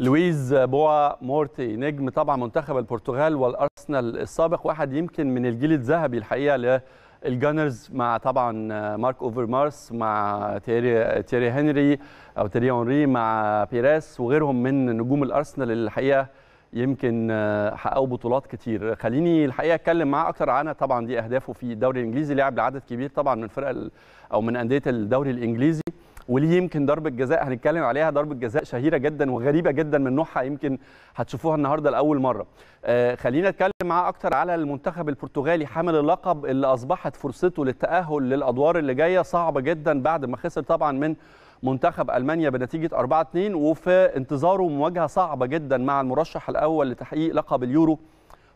لويز بوا مورتي نجم طبعا منتخب البرتغال والأرسنال السابق واحد يمكن من الجيل الذهبي الحقيقة لل Gunners مع طبعا مارك أوفرمارس مع تيري تيري هنري أو تيري هنري مع بيريس وغيرهم من نجوم الأرسنال الحقيقة يمكن حققوا بطولات كتير. خليني الحقيقة أتكلم معاه أكتر عنها طبعا دي أهدافه في الدوري الإنجليزي لعب لعدد كبير طبعا من فرق أو من أندية الدوري الإنجليزي. وليه يمكن ضربة جزاء هنتكلم عليها ضربة جزاء شهيرة جدا وغريبة جدا من نوعها يمكن هتشوفوها النهارده لأول مرة. آه خلينا نتكلم معاه أكتر على المنتخب البرتغالي حامل اللقب اللي أصبحت فرصته للتأهل للأدوار اللي جاية. صعبه جدا بعد ما خسر طبعا من منتخب ألمانيا بنتيجة 4 2 وفي انتظاره مواجهة صعبة جدا مع المرشح الأول لتحقيق لقب اليورو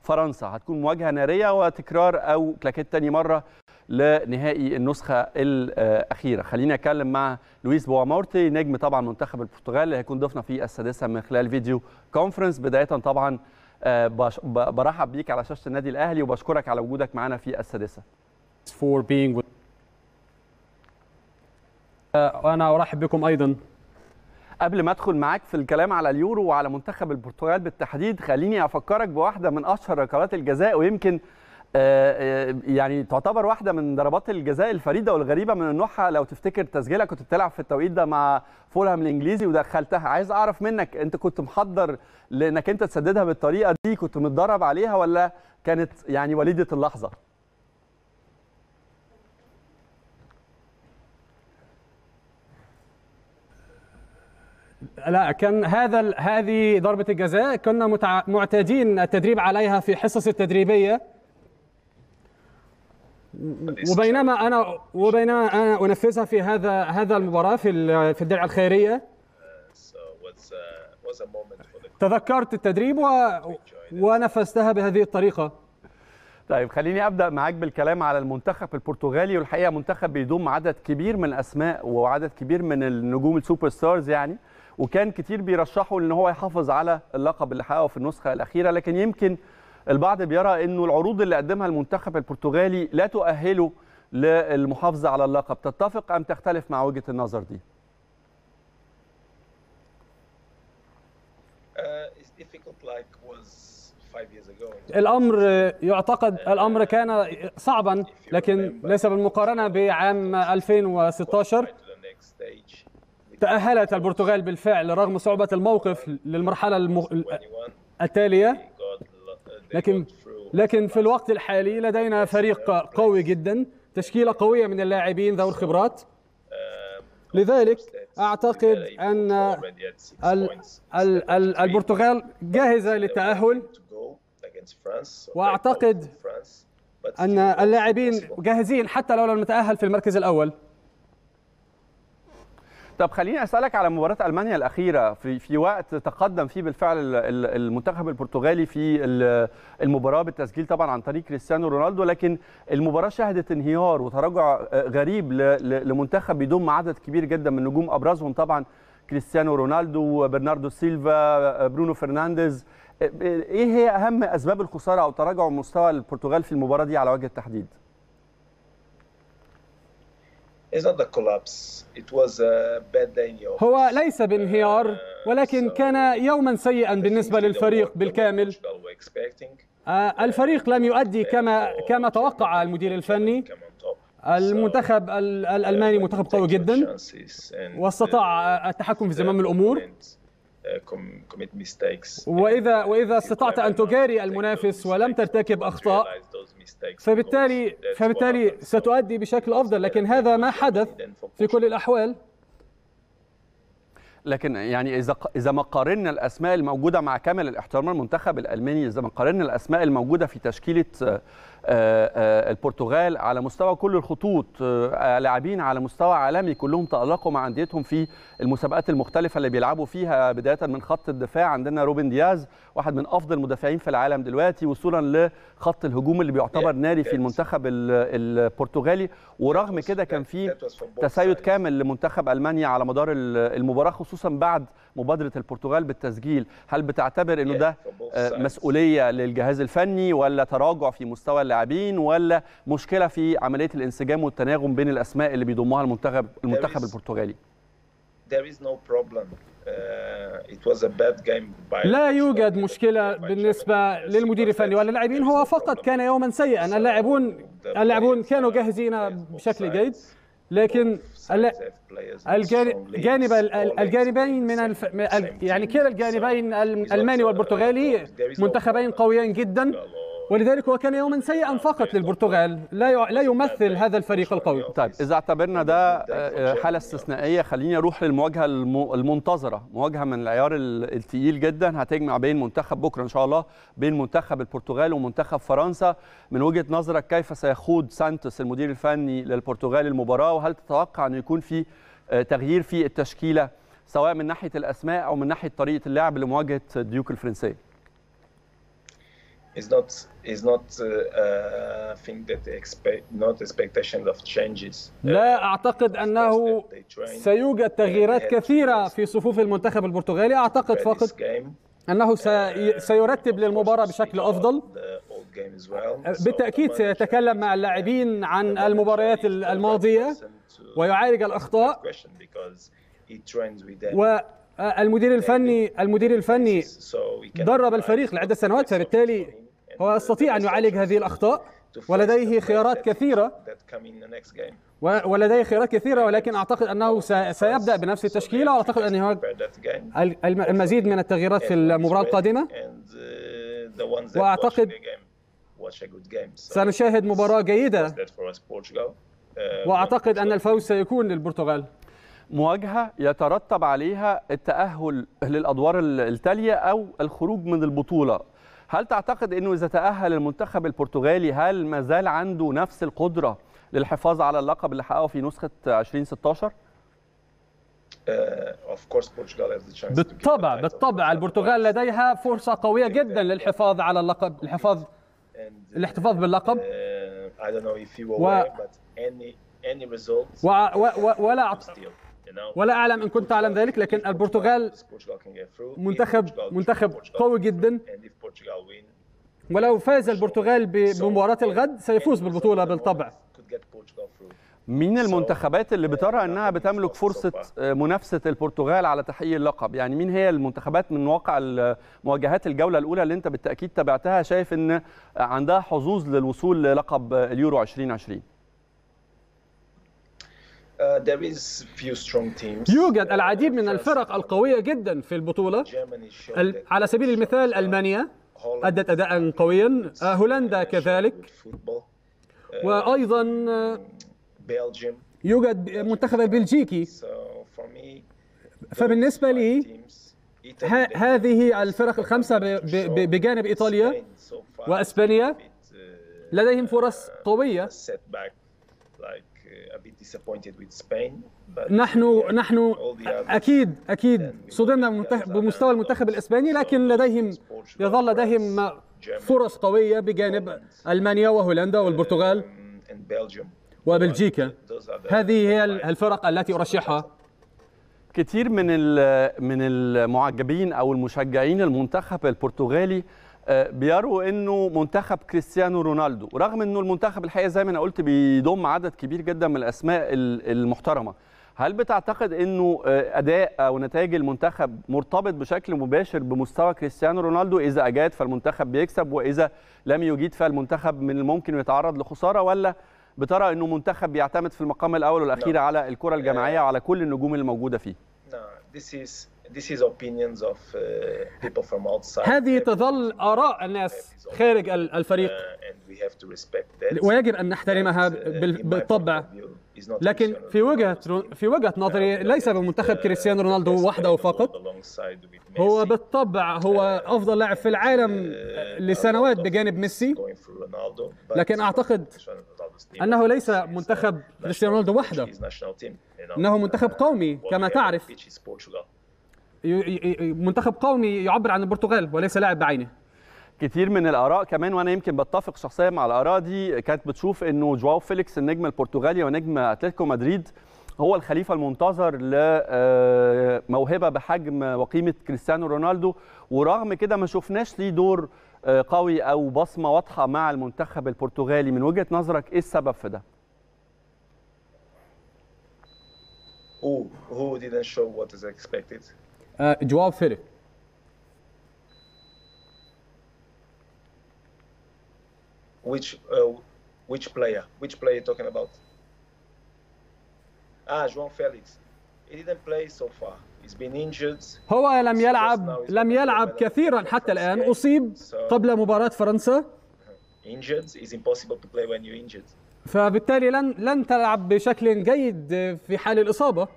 فرنسا. هتكون مواجهة نارية وتكرار أو كلاكيت تاني مرة لنهائي النسخة الأخيرة. خلينا أتكلم مع لويس بوامورتي نجم طبعا منتخب البرتغال اللي هيكون ضيفنا في السادسة من خلال video conference بداية طبعا برحب بيك على شاشة النادي الأهلي وبشكرك على وجودك معنا في السادسة. وأنا أرحب بكم أيضا. قبل ما أدخل معاك في الكلام على اليورو وعلى منتخب البرتغال بالتحديد خليني أفكرك بواحدة من أشهر ركلات الجزاء ويمكن يعني تعتبر واحدة من ضربات الجزاء الفريدة والغريبة من نوعها لو تفتكر تسجيلها كنت بتلعب في التوقيت ده مع فولهام الإنجليزي ودخلتها. عايز أعرف منك أنت كنت محضر لأنك أنت تسددها بالطريقة دي؟ كنت متدرب عليها ولا كانت يعني وليدة اللحظة؟ لا كان هذا هذه ضربة الجزاء كنا. معتادين التدريب عليها في حصص التدريبية. وبينما أنا وبينما أنا أنفذها في هذا هذا المباراة في في الدرع الخيرية. تذكرت التدريب و... ونفذتها بهذه الطريقة. طيب خليني أبدأ معاك بالكلام على المنتخب البرتغالي والحقيقة منتخب بيضم عدد كبير من الأسماء وعدد كبير من النجوم ال superstars يعني وكان كتير بيرشحوا إن هو يحافظ على اللقب اللي حققه في النسخة الأخيرة لكن يمكن البعض بيرى إنه العروض اللي قدمها المنتخب البرتغالي لا تؤهله للمحافظة على اللقب. تتفق أم تختلف مع وجهة النظر دي؟ الأمر يعتقد الأمر كان صعبا لكن ليس بالمقارنة بعام 2016 تأهلت البرتغال بالفعل رغم صعوبة الموقف للمرحلة المغ... لكن لكن في الوقت الحالي لدينا فريق قوي جدا تشكيلة قوية من اللاعبين ذوي الخبرات لذلك. ال... ال... البرتغال جاهزة للتأهل وأعتقد أن اللاعبين جاهزين حتى لو لم نتأهل في المركز الأول طب خليني أسألك على مباراة ألمانيا الأخيرة في في وقت تقدم فيه بالفعل المنتخب البرتغالي في المباراة بالتسجيل طبعا عن طريق كريستيانو رونالدو لكن المباراة شهدت انهيار وتراجع غريب لمنتخب بيضم عدد كبير جدا من نجوم أبرزهم طبعا كريستيانو رونالدو برناردو سيلفا برونو فرنانديز إيه هي أهم أسباب الخسارة أو تراجع مستوى البرتغال في المباراة دي على وجه التحديد؟ هو ليس بانهيار ولكن كان يوما سيئا بالنسبة للفريق بالكامل. الفريق لم يؤدي كما كما توقع المدير الفني. المنتخب الألماني منتخب قوي جدا. واستطاع التحكم في زمام الأمور. وإذا وإذا استطعت أن تجاري المنافس ولم ترتكب أخطاء فبالتالي فبالتالي ستؤدي بشكل أفضل لكن هذا ما حدث في كل الأحوال. لكن يعني إذا إذا ما قارنا الأسماء الموجودة مع كامل الاحترام المنتخب الألماني إذا ما قارنا الأسماء الموجودة في تشكيلة البرتغال على مستوى كل الخطوط لاعبين على مستوى عالمي كلهم تألقوا مع أنديتهم في المسابقات المختلفة اللي بيلعبوا فيها بداية من خط الدفاع. عندنا روبن دياز واحد من أفضل المدافعين في العالم دلوقتي وصولا لخط الهجوم اللي بيعتبر ناري في المنتخب البرتغالي. ورغم كده كان في تسيد كامل لمنتخب ألمانيا على مدار المباراة خصوصا بعد مبادرة البرتغال بالتسجيل. هل بتعتبر إنه ده مسؤولية للجهاز الفني ولا تراجع في مستوى اللاعبين؟ ولا مشكلة في عملية الانسجام والتناغم بين الأسماء اللي بيضمها المنتخب المنتخب البرتغالي؟ There is no problem. Uh, لا. يوجد مشكلة بالنسبة. للمدير الفني واللاعبين. هو فقط كان يوما سيئا. اللاعبون اللاعبون كانوا جاهزين بشكل جيد لكن الجانب جانب ال- ال- الجانبين من الف... يعني كلا الجانبين الالماني والبرتغالي منتخبين قويين جدا. ولذلك هو كان يوما سيئا فقط للبرتغال. لا. لا يمثل هذا الفريق القوي. طيب إذا اعتبرنا ده آه، حالة استثنائية خليني أروح للمواجهة الم- المنتظرة. مواجهة من العيار ال- التقيل جدا. هتجمع بين منتخب بكرة إن شاء الله بين منتخب البرتغال ومنتخب فرنسا. من وجهة نظرك كيف سيخوض سانتوس المدير الفني للبرتغال المباراة؟ وهل تتوقع انه يكون في آه، تغيير في التشكيلة سواء من ناحية الأسماء أو من ناحية طريقة اللعب لمواجهة الديوك الفرنسيه is not is not uh, uh, think that expect not expectation of changes. لا أعتقد أنه سيوجد تغييرات كثيرة في صفوف المنتخب البرتغالي. أعتقد فقط أنه سي... سيرتب للمباراة بشكل أفضل. بالتأكيد سيتكلم مع اللاعبين عن المباريات الماضية ويعالج الأخطاء. والمدير الفني المدير الفني درب الفريق لعدة سنوات فبالتالي هو يستطيع أن يعالج هذه الأخطاء ولديه خيارات كثيرة. ولديه خيارات كثيرة ولكن أعتقد أنه سيبدأ بنفس التشكيلة وأعتقد أن هناك ال- الم- المزيد من التغييرات في المباراة القادمة. وأعتقد سنشاهد مباراة جيدة. وأعتقد أن الفوز سيكون للبرتغال. مواجهة يترتب عليها التأهل للأدوار ال- التالية أو الخروج من البطولة. هل تعتقد إنه إذا تأهل المنتخب البرتغالي هل ما زال عنده نفس القدرة للحفاظ على اللقب اللي حققه في نسخة 2016 بالطبع بالطبع. البرتغال لديها فرصة قوية جدا للحفاظ على اللقب الحفاظ الاحتفاظ باللقب. و- و... و... و... ولا ولا أعلم إن كنت تعلم ذلك لكن البرتغال منتخب منتخب قوي جدا. ولو فاز البرتغال بمباراة الغد سيفوز بالبطولة بالطبع. مين المنتخبات اللي بترى إنها بتملك فرصة آه، منافسة البرتغال على تحقيق اللقب. يعني مين هي المنتخبات من واقع مواجهات الجولة الأولى اللي أنت بالتأكيد تابعتها شايف إن عندها حظوظ للوصول للقب اليورو 2020 يوجد العديد من الفرق القوية جدا في البطولة. ال- على سبيل المثال ألمانيا أدت أداء قويا. آه، هولندا كذلك. وأيضا آه، يوجد منتخب البلجيكي فبالنسبة لي هذه الفرق الخمسة بجانب إيطاليا وأسبانيا. لديهم فرص قوية. نحن نحن أكيد أكيد. صدمنا بمستوى المنتخب الإسباني لكن لديهم يظل لديهم فرص قوية بجانب ألمانيا وهولندا والبرتغال وبلجيكا. هذه هي الفرق التي أرشحها. كتير من ال- من المعجبين أو المشجعين المنتخب البرتغالي بيروا إنه منتخب كريستيانو رونالدو. رغم إنه المنتخب الحقيقة زي ما أنا قلت بيضم عدد كبير جدا من الأسماء ال- المحترمة. هل بتعتقد إنه آه، أداء أو نتائج المنتخب مرتبط بشكل مباشر بمستوى كريستيانو رونالدو؟ إذا أجاد فالمنتخب بيكسب وإذا لم يجيد فالمنتخب من الممكن يتعرض لخسارة ولا بترى إنه منتخب بيعتمد في المقام الأول والأخير على الكرة الجماعية وعلى كل النجوم الموجودة فيه؟ هذه تظل آراء الناس خارج ال- الفريق. ويجب أن نحترمها بال- بالطبع. لكن في وجهة في وجهة نظري ليس بمنتخب كريستيانو رونالدو وحده فقط. هو بالطبع هو أفضل لاعب في العالم لسنوات بجانب ميسي. لكن أعتقد أنه ليس منتخب كريستيانو رونالدو وحده. إنه منتخب قومي كما تعرف. منتخب قومي يعبر عن البرتغال وليس لاعب بعينه كتير من الآراء كمان وأنا يمكن بتفق شخصيا مع الآراء دي كانت بتشوف إنه جواو فيليكس النجم البرتغالي ونجم أتلتيكو مدريد هو الخليفة المنتظر لموهبه بحجم وقيمة كريستيانو رونالدو ورغم كده ما شفناش ليه دور آه، قوي أو بصمة واضحة مع المنتخب البرتغالي من وجهة نظرك إيه السبب في ده؟ Who who didn't show what is expected? آه، جواب فيليك Which uh, which player? Which player you talking about? Ah, João Felix. He didn't play so far. He's been injured. هو لم يلعب لم يلعب كثيرا حتى الآن أصيب قبل مباراة فرنسا Injured is impossible to play when you're injured. فبالتالي لن لن تلعب بشكل جيد في حال الإصابة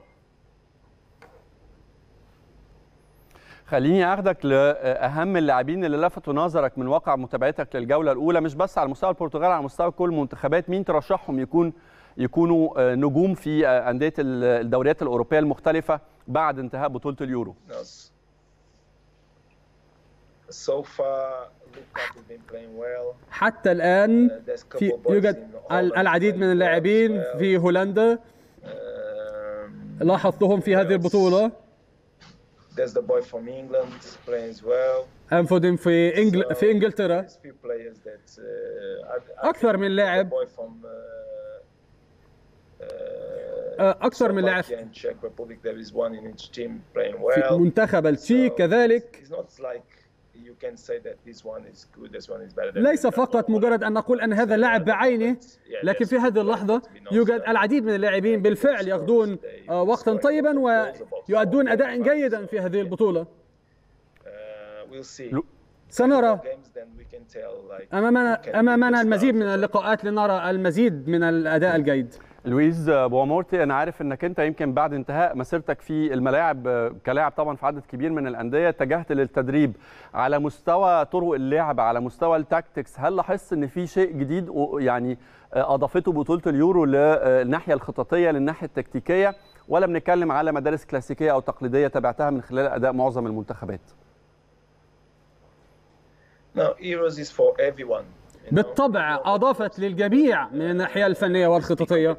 خليني أخدك لأهم اللاعبين اللي لفتوا نظرك من واقع متابعتك للجولة الأولى مش بس على مستوى البرتغال على مستوى كل المنتخبات مين ترشحهم يكون يكونوا نجوم في أندية الدوريات الأوروبية المختلفة بعد انتهاء بطولة اليورو. حتى الآن Uh, في يوجد العديد من اللاعبين. في هولندا Um, لاحظتهم في هذه البطولة there's the boy from England playing as well. أنفودين في إنجل في There's few players that uh, I, think من لاعب. boy from uh, uh, آه، أكثر من لاعب. في. منتخب التشيك كذلك It's not like you can say that this one is good, this one is better than ليس. فقط مجرد أن نقول أن هذا اللاعب بعينه لكن في هذه اللحظة يوجد العديد من اللاعبين بالفعل يقضون آه، وقتا طيبا ويؤدون أداء جيدا في هذه البطولة. Uh, سنرى. أمامنا أمامنا المزيد من. اللقاءات لنرى المزيد من الأداء الجيد. لويز بوامورتي أنا عارف إنك أنت يمكن بعد انتهاء مسيرتك في الملاعب كلاعب طبعا في عدد كبير من الأندية اتجهت للتدريب على مستوى طرق اللعب على مستوى ال tactics. هل لاحظت إن في شيء جديد يعني أضافته بطولة اليورو للناحيه الخططية للناحية التكتيكية؟ ولا بنتكلم على مدارس كلاسيكية أو تقليدية تابعتها من خلال أداء معظم المنتخبات؟ No, Euros is for everyone. بالطبع أضافت للجميع من الناحية الفنية والخططية.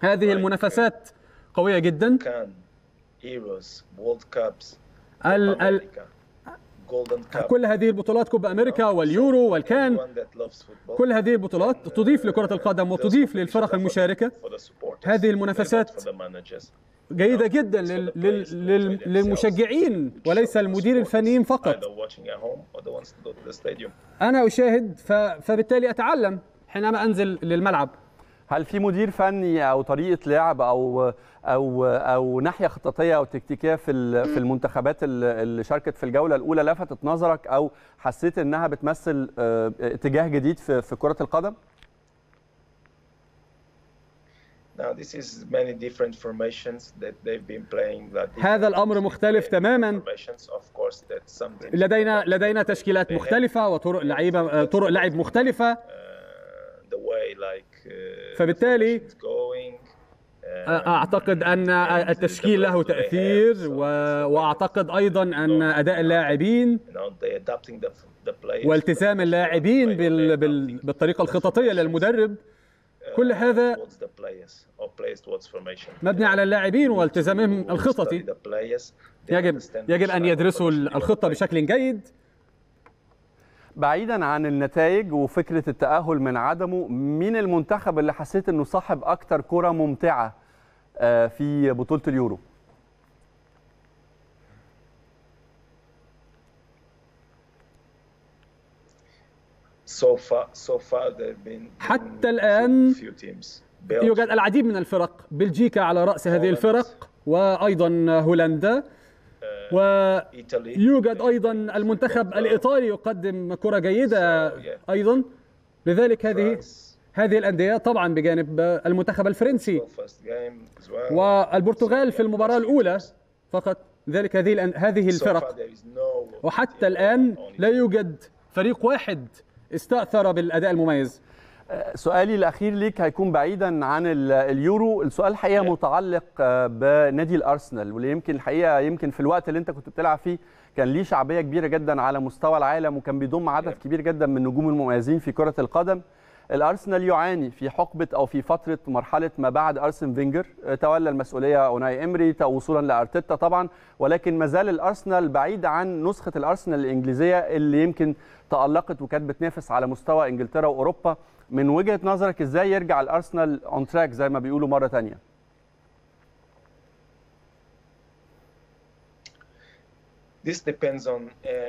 هذه المنافسات قوية جدا. كل هذه البطولات كوبا أمريكا واليورو والكان. كل هذه البطولات تضيف لكرة القدم وتضيف للفرق supporters, هذه المنافسات. جيدة جدا لل لل لل للمشجعين وليس المدير الفنيين فقط. أشاهد ف فبالتالي أتعلم حينما أنزل للملعب. هل في مدير فني أو طريقة لعب أو أو أو ناحية خططية أو تكتيكية في ال- في المنتخبات ال- اللي شاركت في الجولة الأولى لفتت نظرك أو حسيت إنها بتمثل آه، اتجاه جديد في في كرة القدم؟ Now this is many different formations that they've been playing. Like هذا الأمر مختلف تماما لدينا لدينا تشكيلات مختلفة وطرق لعيبة طرق لعب مختلفة فبالتالي أعتقد أن التشكيل له تأثير وأعتقد أيضا أن أداء اللاعبين والتزام اللاعبين بالطريقة الخططية للمدرب. كل هذا مبني على اللاعبين والتزامهم الخططي. يجب يجب أن يدرسوا الخطة بشكل جيد. بعيدا عن النتائج وفكرة التأهل من عدمه مين المنتخب اللي حسيت إنه صاحب أكتر كرة ممتعة آه، في بطولة اليورو؟ حتى. Belgium, يوجد العديد من الفرق بلجيكا على رأس هذه الفرق وأيضا هولندا ويوجد أيضا المنتخب الإيطالي يقدم كرة جيدة أيضا. لذلك هذه هذه الأندية طبعا بجانب المنتخب الفرنسي. والبرتغال في المباراة الأولى. فقط ذلك هذه هذه الفرق. وحتى الآن لا يوجد فريق واحد استأثر بالأداء المميز. سؤالي الأخير ليك هيكون بعيدا عن ال- اليورو. السؤال الحقيقة متعلق آه، بنادي الأرسنال واللي يمكن الحقيقة يمكن في الوقت اللي أنت كنت بتلعب فيه كان ليه شعبية كبيرة جدا على مستوى العالم وكان بيضم عدد كبير جدا من النجوم المميزين في كرة القدم. الأرسنال يعاني في حقبة أو في فترة مرحلة ما بعد أرسن فينجر. آه، تولى المسؤولية أوناي إمري وصولا لأرتيتا طبعا ولكن ما زال الأرسنال بعيد عن نسخة الأرسنال الإنجليزية اللي يمكن تألقت وكانت بتنافس على مستوى إنجلترا وأوروبا. من وجهة نظرك إزاي يرجع الأرسنال on track زي ما بيقولوا مرة ثانية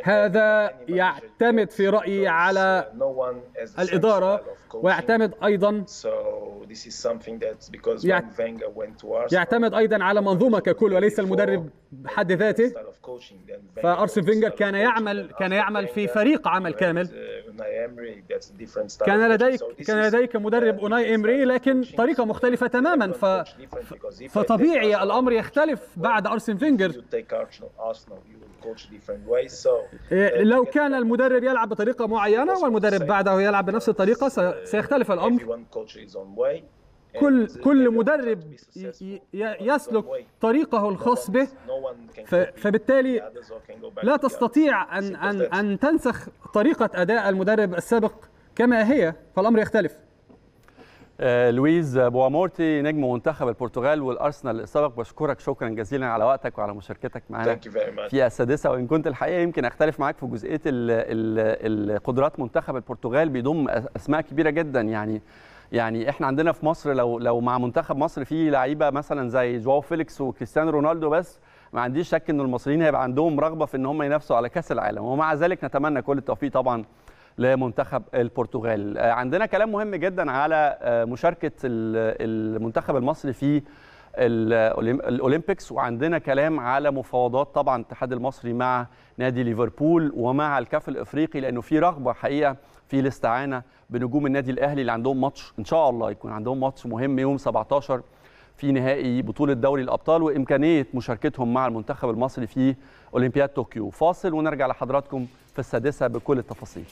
هذا يعتمد في رأيي على الإدارة ويعتمد أيضا يعتمد أيضا على منظومة ككل وليس المدرب بحد ذاته. فأرسن فينجر كان يعمل كان يعمل في فريق عمل كامل. كان لديك كان لديك مدرب أوناي إمري لكن طريقة مختلفة تماما. ف... فطبيعي الأمر يختلف بعد أرسن فينجر. لو كان المدرب يلعب بطريقة معينة والمدرب بعده يلعب بنفس الطريقة سيختلف الأمر. كل كل مدرب يسلك طريقه الخاص به. فبالتالي لا تستطيع أن أن أن تنسخ طريقة أداء المدرب السابق كما هي فالأمر يختلف. آه لويز بوامورتي نجم منتخب البرتغال والأرسنال السابق. بشكرك شكرا جزيلا على وقتك وعلى مشاركتك معنا في السادسة. وإن كنت الحقيقة يمكن أختلف معاك في جزئية القدرات منتخب البرتغال بيضم أسماء كبيرة جدا. يعني يعني إحنا عندنا في مصر لو لو مع منتخب مصر في لعيبة مثلا زي جواو فيليكس وكريستيانو رونالدو بس ما عنديش شك إن المصريين هيبقى عندهم رغبة في إن هم ينافسوا على كأس العالم. ومع ذلك نتمنى كل التوفيق طبعا لمنتخب البرتغال. عندنا كلام مهم جدا على مشاركة المنتخب المصري في الاولمبيكس وعندنا كلام على مفاوضات طبعا الاتحاد المصري مع نادي ليفربول ومع الكاف الإفريقي لأنه في رغبة حقيقة في الاستعانة بنجوم النادي الأهلي اللي عندهم ماتش إن شاء الله يكون عندهم ماتش مهم يوم 17 في نهائي بطولة دوري الأبطال وإمكانية مشاركتهم مع المنتخب المصري في أولمبياد طوكيو. فاصل ونرجع لحضراتكم في السادسة بكل التفاصيل.